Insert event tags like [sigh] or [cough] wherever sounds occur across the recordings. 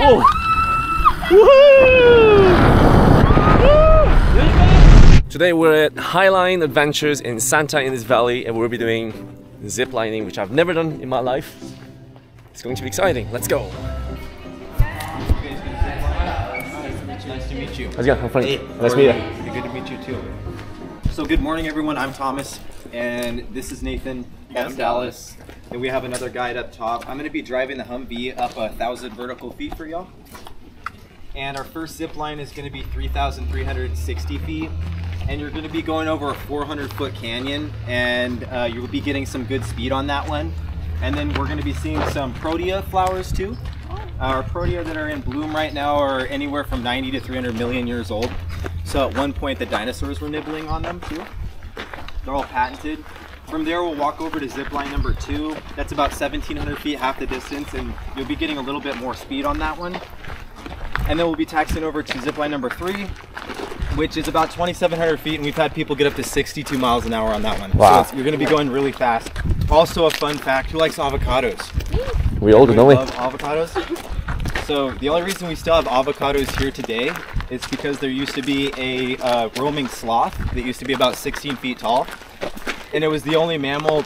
Oh. Today we're at Highline Adventures in Santa Ynez Valley and we'll be doing zip lining, which I've never done in my life. It's going to be exciting. Let's go. Nice to meet you. Let's go. I'm funny. Nice to meet you. Good to meet you too. So good morning everyone, I'm Thomas and this is Nathan. That's Dallas. And we have another guide up top. I'm gonna be driving the Humvee up a thousand vertical feet for y'all. And our first zip line is gonna be 3,360 feet. And you're gonna be going over a 400 foot canyon and uh, you'll be getting some good speed on that one. And then we're gonna be seeing some protea flowers too. Our protea that are in bloom right now are anywhere from 90 to 300 million years old. So at one point the dinosaurs were nibbling on them too. They're all patented. From there we'll walk over to zip line number two. That's about 1700 feet, half the distance, and you'll be getting a little bit more speed on that one. And then we'll be taxiing over to zip line number three, which is about 2,700 feet, and we've had people get up to 62 miles an hour on that one. Wow. So you're gonna be going really fast. Also a fun fact, who likes avocados? We all do, don't we? love avocados. So the only reason we still have avocados here today is because there used to be a uh, roaming sloth that used to be about 16 feet tall, and it was the only mammal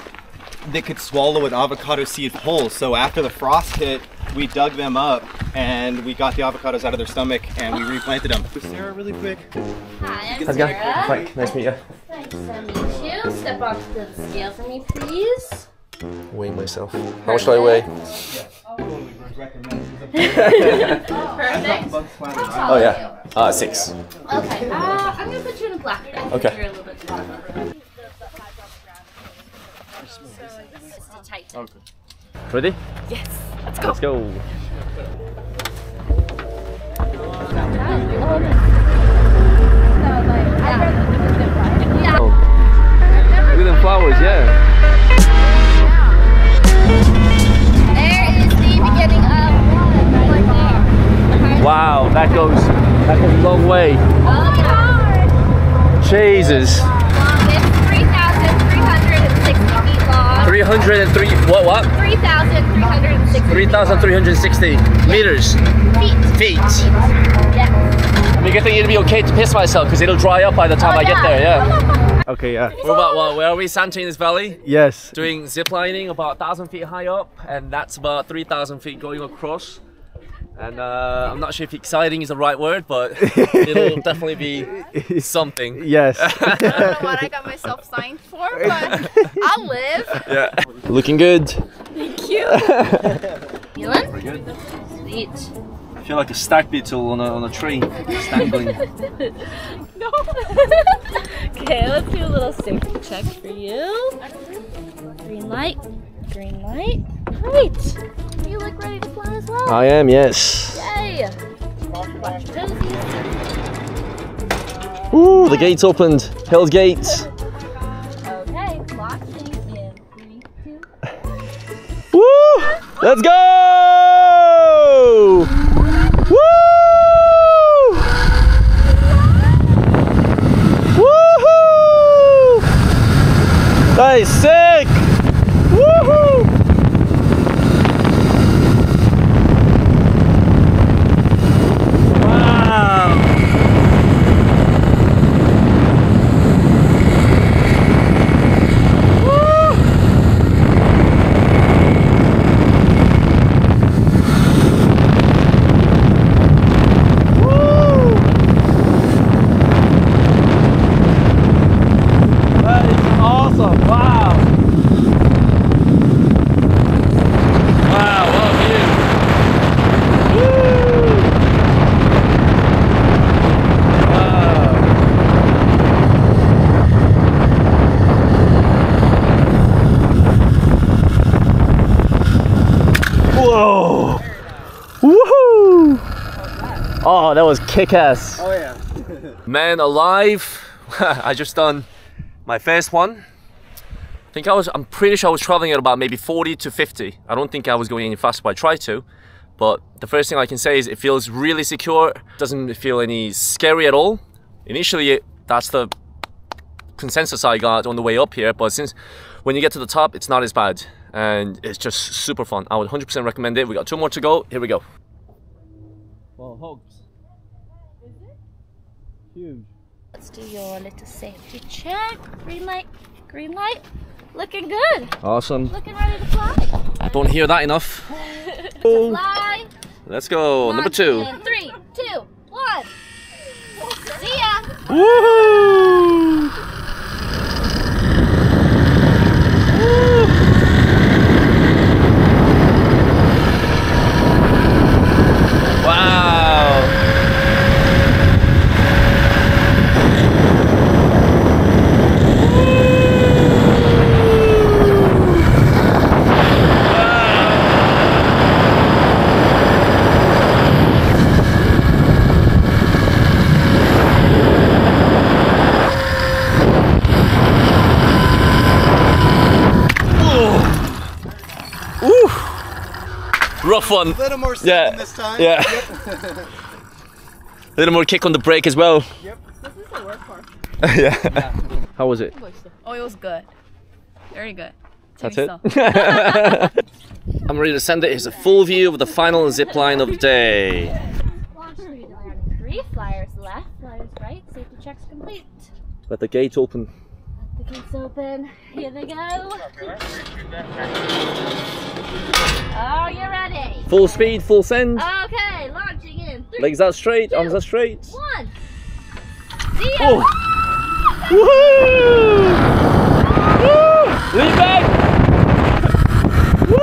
that could swallow an avocado seed whole. So after the frost hit, we dug them up and we got the avocados out of their stomach and we replanted them. Sarah, really quick. Hi, I'm Let's go. Sarah. Hi. Nice to meet you. Nice to meet you. Step onto the scale for me, please. Weighing myself. How much do I weigh? Perfect. Oh yeah. Uh, six. Okay, uh, I'm gonna put you in a black bag. Okay. You're a little bit taller. Just. Ready? Yes. Let's go. Let's go. Yeah. Look at them flowers, yeah. Way. Oh. Jesus. Long. It's 3,360 feet long. 303 what what? 3,360 3,360 meters. feet. Feet. Yes. I good thing it'll be okay to piss myself because it'll dry up by the time Oh, I get there, yeah. Oh, okay, yeah. We're about what, where are we? Santa Ynez Valley? Yes. Doing zip lining about 1,000 feet high up and that's about 3,000 feet going across. And uh, I'm not sure if exciting is the right word, but [laughs] it'll definitely be something. Yes. [laughs] I don't know what I got myself signed for, but [laughs] I'll live. Yeah. Looking good. Thank you. Feeling? Sweet. I feel like a stag beetle on a, on a tree, dangling. No. okay, let's do a little safety check for you. Green light. Green light. Great. You look ready to fly as well. I am, yes. Yay. Watch toesies. Ooh, the gates opened. Hell's Gates. [laughs] Okay, launching in three, two. Woo! Let's go! Woo! Woohoo! That is sick! Woohoo! Wow! That is awesome! Wow! Wow, what a view! Woo! Wow! Whoa! Woohoo! Oh, that was kick-ass! Oh yeah. [laughs] Man alive! [laughs] I just done my first one. I think I was, I'm pretty sure I was traveling at about maybe 40 to 50. I don't think I was going any faster, but I tried to. But the first thing I can say is it feels really secure. Doesn't feel any scary at all. Initially, that's the consensus I got on the way up here. But since when you get to the top, it's not as bad. And it's just super fun. I would 100% recommend it. We got two more to go. Here we go. Well, hogs. Huge. Let's do your little safety check. Green light, green light. Looking good. Awesome. Looking ready to fly. I don't hear that enough. [laughs] Oh, Fly. Let's go. Number two. in three, two, one. See ya. Woo! Wow! Ooh. Rough one. A little more Yeah. this time. Yeah. [laughs] A little more kick on the brake as well. Yep. [laughs] yeah. How was it? Oh, it was good. Very good. That's it. [laughs] I'm ready to send it. Here's a full view of the final zip line of the day. Launch three to land three. Flyers left, flyers right. Safety checks complete. Let the gate open. The gates open. Here they go. Are you ready? Full speed, full send. Okay, launching in three, Legs out straight, arms out straight. one. Oh. See ya. Oh! Woohoo! Woo! Lean back! Woo!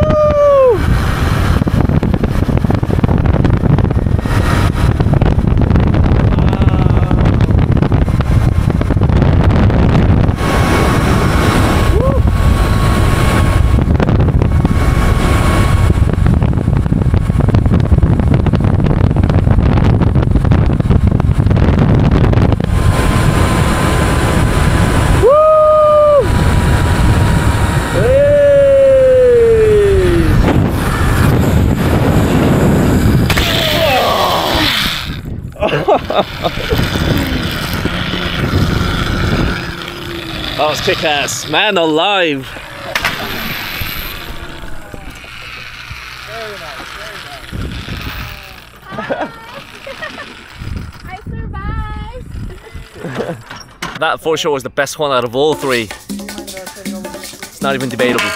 Woo! Hey! That was kick ass. Man alive. I survived. That for sure was the best one out of all three. It's not even debatable.